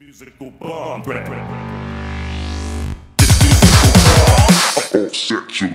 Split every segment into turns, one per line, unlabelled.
Musical bomb threat.
All sexual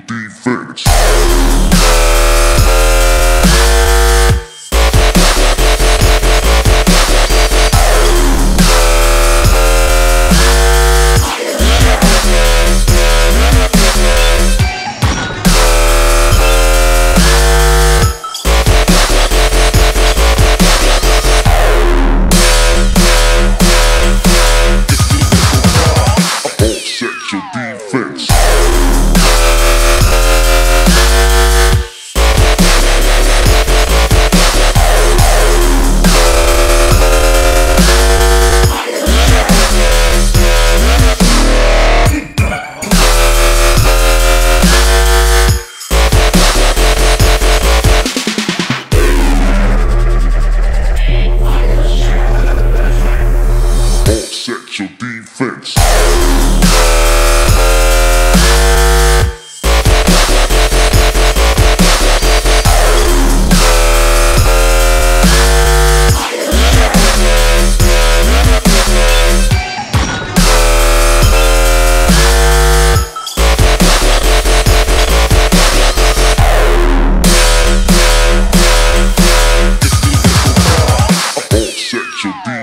You. be.